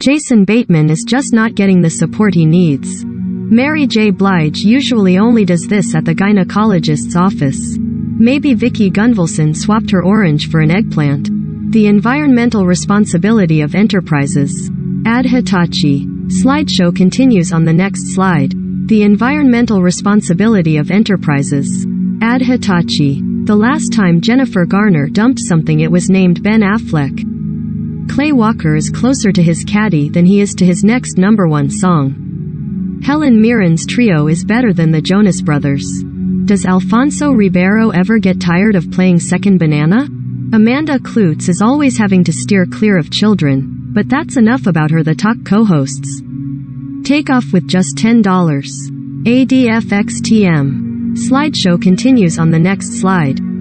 Jason Bateman is just not getting the support he needs. Mary J. Blige usually only does this at the gynecologist's office. Maybe Vicki Gunvalson swapped her orange for an eggplant. The environmental responsibility of enterprises. Ad Hitachi. Slideshow continues on the next slide. The environmental responsibility of enterprises. Ad Hitachi. The last time Jennifer Garner dumped something it was named Ben Affleck. Clay Walker is closer to his caddy than he is to his next number one song. Helen Mirren's trio is better than the Jonas Brothers. Does Alfonso Ribeiro ever get tired of playing second banana? Amanda Kloots is always having to steer clear of children, but that's enough about her the talk co-hosts. Take off with just $10. ADFXTM. Slideshow continues on the next slide.